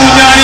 Hallelujah.